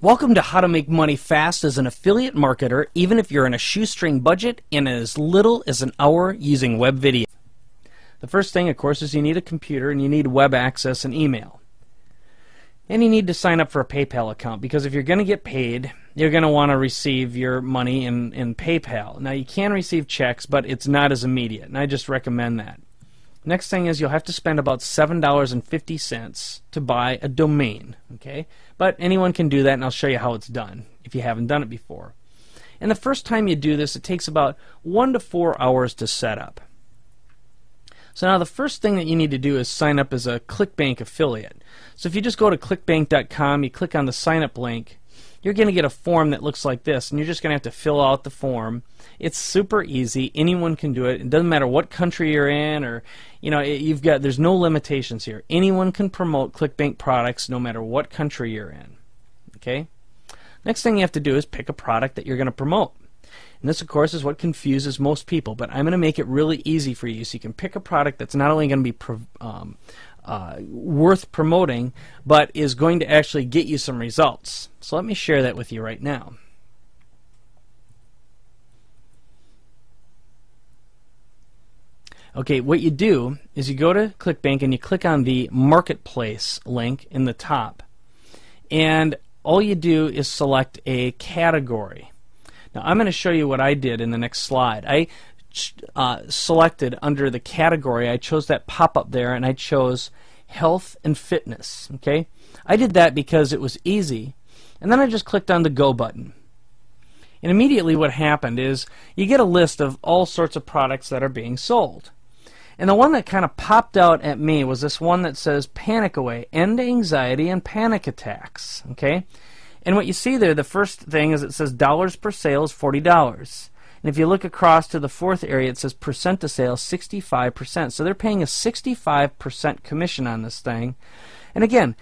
Welcome to How to Make Money Fast as an Affiliate Marketer, even if you're in a shoestring budget in as little as an hour using web video. The first thing, of course, is you need a computer and you need web access and email. And you need to sign up for a PayPal account because if you're going to get paid, you're going to want to receive your money in, in PayPal. Now, you can receive checks, but it's not as immediate, and I just recommend that. Next thing is you'll have to spend about $7.50 to buy a domain, okay? But anyone can do that, and I'll show you how it's done if you haven't done it before. And the first time you do this, it takes about one to four hours to set up. So now the first thing that you need to do is sign up as a ClickBank affiliate. So if you just go to clickbank.com, you click on the sign up link, you're going to get a form that looks like this, and you're just going to have to fill out the form. It's super easy. Anyone can do it. It doesn't matter what country you're in, or you know, you've got. There's no limitations here. Anyone can promote ClickBank products, no matter what country you're in. Okay. Next thing you have to do is pick a product that you're going to promote. And this, of course, is what confuses most people. But I'm going to make it really easy for you, so you can pick a product that's not only going to be um, uh, worth promoting, but is going to actually get you some results. So let me share that with you right now. Okay, what you do is you go to ClickBank and you click on the Marketplace link in the top. And all you do is select a category. Now, I'm going to show you what I did in the next slide. I uh, selected under the category, I chose that pop up there and I chose health and fitness. Okay, I did that because it was easy, and then I just clicked on the go button. And immediately, what happened is you get a list of all sorts of products that are being sold. And the one that kind of popped out at me was this one that says Panic Away, End Anxiety and Panic Attacks. Okay? And what you see there, the first thing is it says dollars per sale is $40. And if you look across to the fourth area, it says percent to sales, 65%. So they're paying a 65% commission on this thing. And again,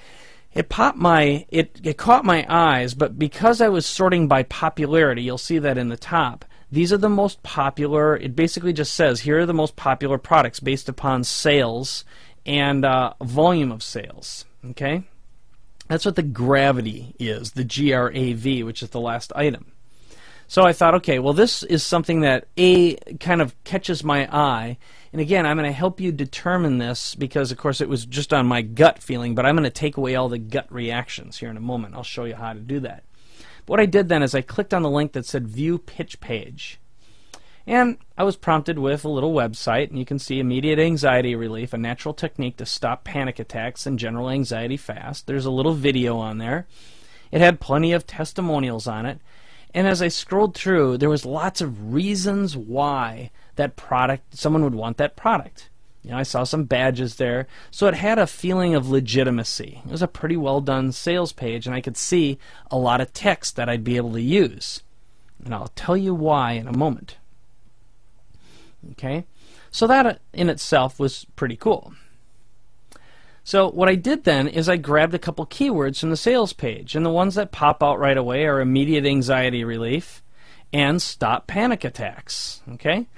it popped my it, it caught my eyes, but because I was sorting by popularity, you'll see that in the top. These are the most popular. It basically just says here are the most popular products based upon sales and uh, volume of sales. Okay, that's what the gravity is, the GRAV, which is the last item. So I thought, okay, well, this is something that A kind of catches my eye. And again, I'm going to help you determine this because, of course, it was just on my gut feeling, but I'm going to take away all the gut reactions here in a moment. I'll show you how to do that. But what I did then is I clicked on the link that said View Pitch Page. And I was prompted with a little website, and you can see immediate anxiety relief, a natural technique to stop panic attacks and general anxiety fast. There's a little video on there. It had plenty of testimonials on it. And as I scrolled through, there was lots of reasons why that product, someone would want that product. You know, I saw some badges there, so it had a feeling of legitimacy. It was a pretty well done sales page, and I could see a lot of text that I'd be able to use. And I'll tell you why in a moment. Okay? So that uh, in itself was pretty cool. So what I did then is I grabbed a couple keywords from the sales page, and the ones that pop out right away are immediate anxiety relief and stop panic attacks. Okay,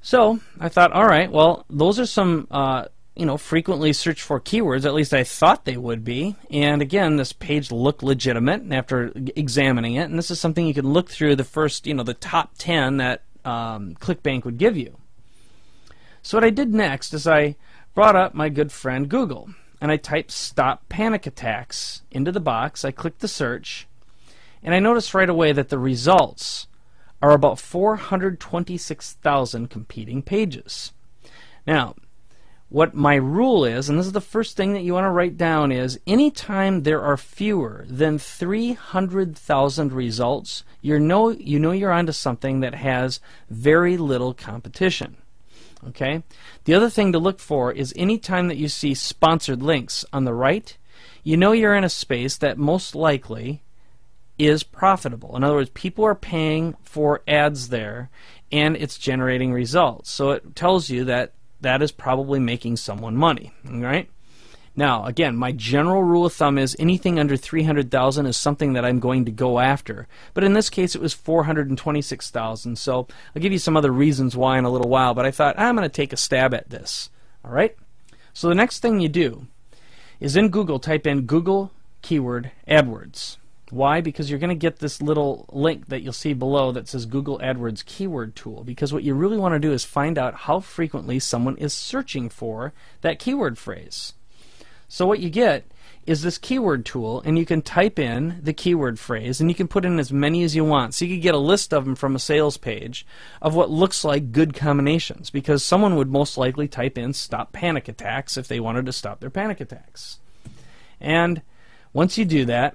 so I thought, all right, well, those are some uh, you know frequently searched for keywords. At least I thought they would be. And again, this page looked legitimate after examining it, and this is something you can look through the first you know the top ten that um, ClickBank would give you. So what I did next is I brought up my good friend Google and I typed stop panic attacks into the box. I clicked the search and I noticed right away that the results are about 426,000 competing pages. Now, what my rule is, and this is the first thing that you want to write down, is anytime there are fewer than 300,000 results, you know, you know you're onto something that has very little competition. Okay? The other thing to look for is anytime that you see sponsored links on the right, you know you're in a space that most likely is profitable. In other words, people are paying for ads there and it's generating results. So it tells you that that is probably making someone money, right? Now, again, my general rule of thumb is anything under 300,000 is something that I'm going to go after. But in this case, it was 426,000. So I'll give you some other reasons why in a little while. But I thought ah, I'm going to take a stab at this. All right. So the next thing you do is in Google type in Google keyword AdWords. Why? Because you're going to get this little link that you'll see below that says Google AdWords Keyword Tool. Because what you really want to do is find out how frequently someone is searching for that keyword phrase. So what you get is this keyword tool, and you can type in the keyword phrase, and you can put in as many as you want. So you could get a list of them from a sales page of what looks like good combinations, because someone would most likely type in stop panic attacks if they wanted to stop their panic attacks. And once you do that,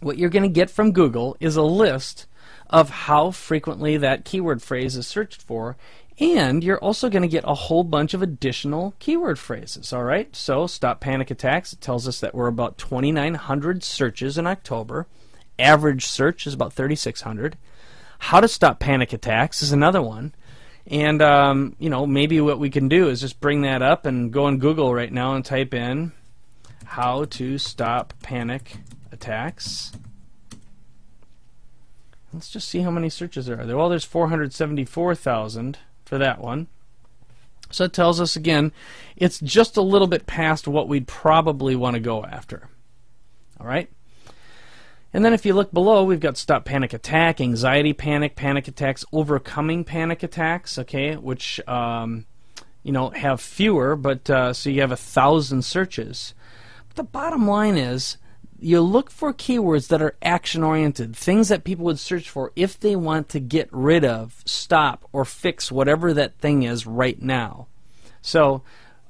what you're going to get from Google is a list of how frequently that keyword phrase is searched for and you're also going to get a whole bunch of additional keyword phrases, all right? So, stop panic attacks. It tells us that we're about 2,900 searches in October. Average search is about 3,600. How to stop panic attacks is another one. And, um, you know, maybe what we can do is just bring that up and go on Google right now and type in how to stop panic attacks. Let's just see how many searches there are. There. Well, there's 474,000 for that one. So it tells us again, it's just a little bit past what we'd probably want to go after. All right? And then if you look below, we've got stop panic attack, anxiety panic, panic attacks, overcoming panic attacks, okay, which, um, you know, have fewer, but uh, so you have a thousand searches. But the bottom line is you look for keywords that are action oriented, things that people would search for if they want to get rid of, stop, or fix whatever that thing is right now. So,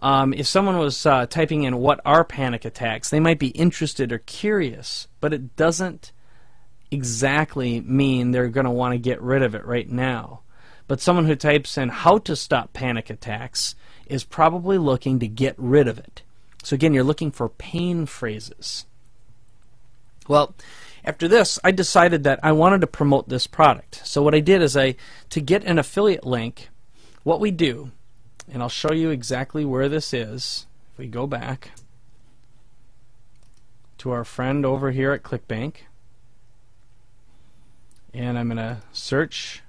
um, if someone was uh, typing in what are panic attacks, they might be interested or curious, but it doesn't exactly mean they're going to want to get rid of it right now. But someone who types in how to stop panic attacks is probably looking to get rid of it. So, again, you're looking for pain phrases. Well, after this, I decided that I wanted to promote this product. So what I did is I, to get an affiliate link, what we do, and I'll show you exactly where this is. If we go back to our friend over here at ClickBank, and I'm going to search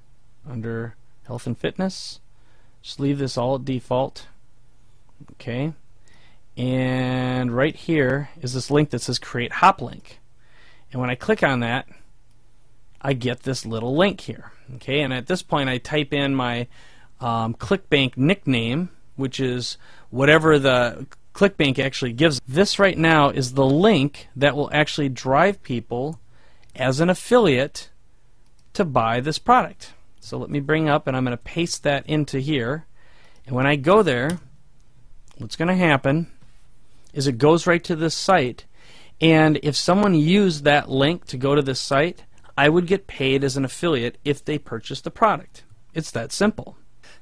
under health and fitness. Just leave this all at default. Okay. And right here is this link that says create hop link. And when I click on that, I get this little link here. Okay, and at this point, I type in my um, ClickBank nickname, which is whatever the ClickBank actually gives. This right now is the link that will actually drive people as an affiliate to buy this product. So let me bring up and I'm going to paste that into here. And when I go there, what's going to happen is it goes right to this site and if someone used that link to go to this site, I would get paid as an affiliate if they purchased the product. It's that simple.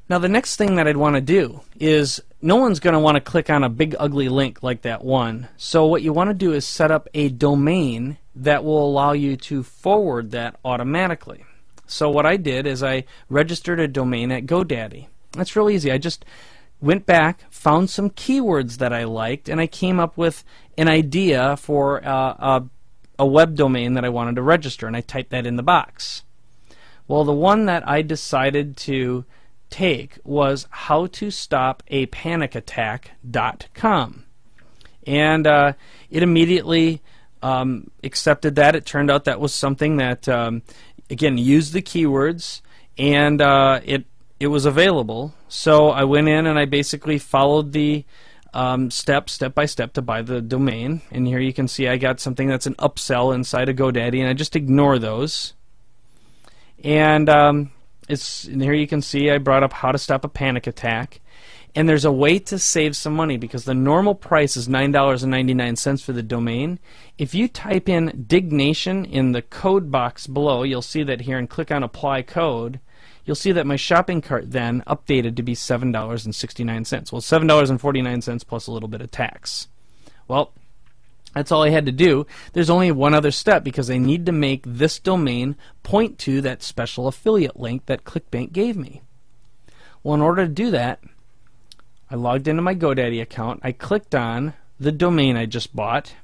Now, the next thing that I'd want to do is no one's going to want to click on a big ugly link like that one. So, what you want to do is set up a domain that will allow you to forward that automatically. So, what I did is I registered a domain at GoDaddy. That's real easy. I just went back, found some keywords that I liked, and I came up with an idea for uh, a, a web domain that I wanted to register, and I typed that in the box. Well, the one that I decided to take was how to stop a panic attack.com. And uh, it immediately um, accepted that. It turned out that was something that, um, again, used the keywords and uh, it it was available. So I went in and I basically followed the um, step, step by step to buy the domain. And here you can see I got something that's an upsell inside of GoDaddy, and I just ignore those. And um, it's and here you can see I brought up how to stop a panic attack. And there's a way to save some money because the normal price is $9.99 for the domain. If you type in Dignation in the code box below, you'll see that here and click on Apply Code you'll see that my shopping cart then updated to be $7.69. Well, $7.49 plus a little bit of tax. Well, that's all I had to do. There's only one other step because I need to make this domain point to that special affiliate link that ClickBank gave me. Well, in order to do that, I logged into my GoDaddy account. I clicked on the domain I just bought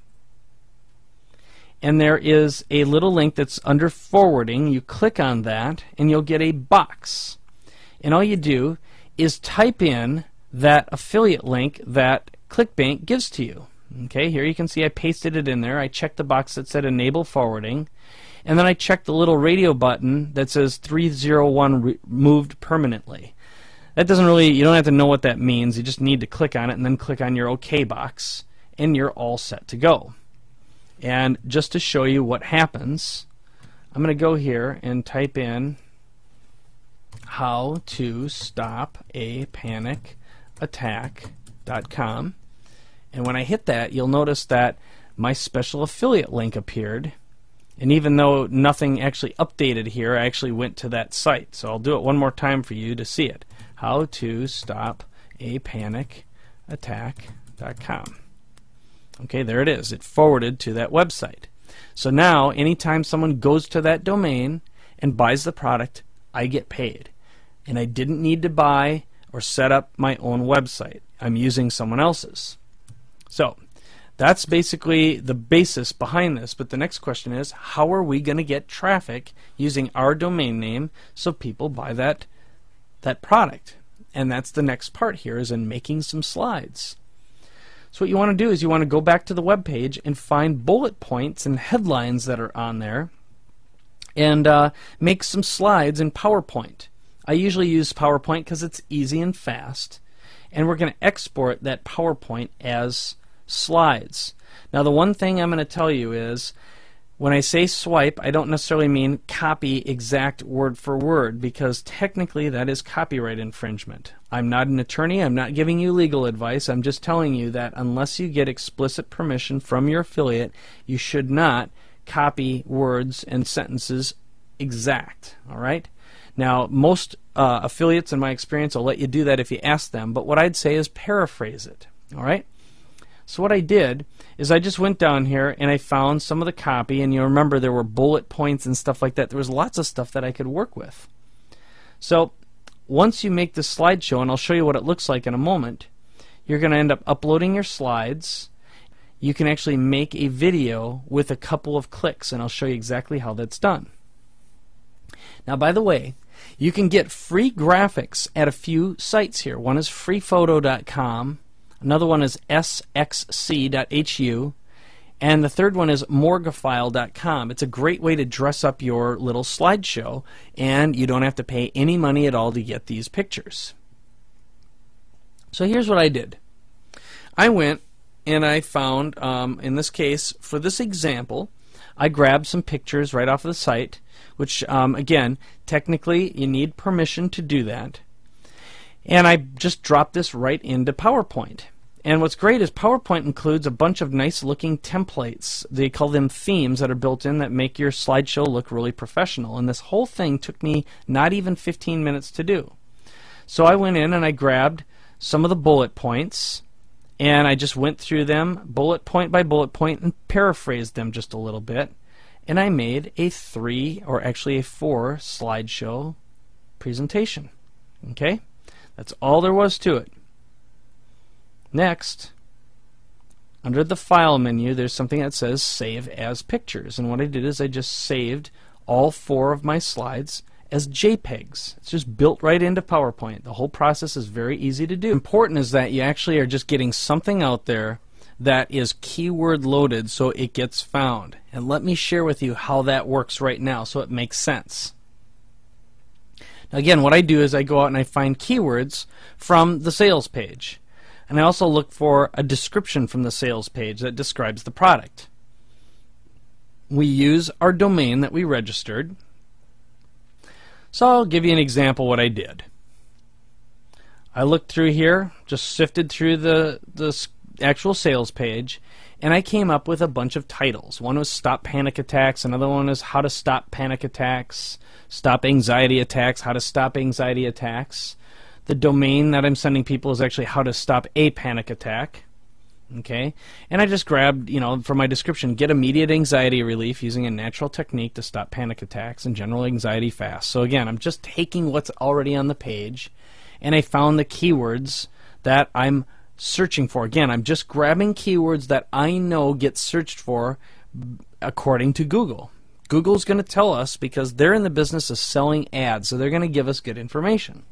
and there is a little link that's under forwarding. You click on that, and you'll get a box. And all you do is type in that affiliate link that ClickBank gives to you. Okay, here you can see I pasted it in there. I checked the box that said enable forwarding. And then I checked the little radio button that says 301 removed permanently. That doesn't really, you don't have to know what that means. You just need to click on it and then click on your OK box, and you're all set to go. And just to show you what happens, I'm going to go here and type in how to stop a panic attack.com. And when I hit that, you'll notice that my special affiliate link appeared. And even though nothing actually updated here, I actually went to that site. So I'll do it one more time for you to see it. How to stop a panic attack.com. Okay, there it is. It forwarded to that website. So now, anytime someone goes to that domain and buys the product, I get paid. And I didn't need to buy or set up my own website. I'm using someone else's. So, that's basically the basis behind this. But the next question is how are we going to get traffic using our domain name so people buy that that product? And that's the next part here is in making some slides. So what you want to do is you want to go back to the web page and find bullet points and headlines that are on there and uh, make some slides in PowerPoint. I usually use PowerPoint because it's easy and fast. And we're going to export that PowerPoint as slides. Now the one thing I'm going to tell you is when I say swipe, I don't necessarily mean copy exact word for word because technically that is copyright infringement. I'm not an attorney, I'm not giving you legal advice. I'm just telling you that unless you get explicit permission from your affiliate, you should not copy words and sentences exact. All right? Now, most uh, affiliates, in my experience, will let you do that if you ask them, but what I'd say is paraphrase it. All right? So what I did is I just went down here and I found some of the copy, and you remember there were bullet points and stuff like that. There was lots of stuff that I could work with. So once you make this slideshow, and I'll show you what it looks like in a moment, you're going to end up uploading your slides. You can actually make a video with a couple of clicks, and I'll show you exactly how that's done. Now, by the way, you can get free graphics at a few sites here. One is freephoto.com Another one is sxc.hu. And the third one is morguefile.com. It's a great way to dress up your little slideshow, and you don't have to pay any money at all to get these pictures. So here's what I did I went and I found, um, in this case, for this example, I grabbed some pictures right off of the site, which, um, again, technically you need permission to do that. And I just dropped this right into PowerPoint. And what's great is PowerPoint includes a bunch of nice looking templates. They call them themes that are built in that make your slideshow look really professional. And this whole thing took me not even 15 minutes to do. So I went in and I grabbed some of the bullet points and I just went through them bullet point by bullet point and paraphrased them just a little bit. And I made a three or actually a four slideshow presentation. Okay? That's all there was to it. Next, under the File menu, there's something that says Save as Pictures. And what I did is I just saved all four of my slides as JPEGs. It's just built right into PowerPoint. The whole process is very easy to do. Important is that you actually are just getting something out there that is keyword loaded so it gets found. And let me share with you how that works right now so it makes sense. Now again, what I do is I go out and I find keywords from the sales page. And I also look for a description from the sales page that describes the product. We use our domain that we registered. So I'll give you an example what I did. I looked through here, just sifted through the, the actual sales page, and I came up with a bunch of titles. One was Stop Panic Attacks, another one was How to Stop Panic Attacks, Stop Anxiety Attacks, How to Stop Anxiety Attacks. The domain that I'm sending people is actually how to stop a panic attack. Okay, and I just grabbed, you know, from my description, get immediate anxiety relief using a natural technique to stop panic attacks and general anxiety fast. So again, I'm just taking what's already on the page, and I found the keywords that I'm searching for. Again, I'm just grabbing keywords that I know get searched for according to Google. Google's going to tell us because they're in the business of selling ads, so they're going to give us good information.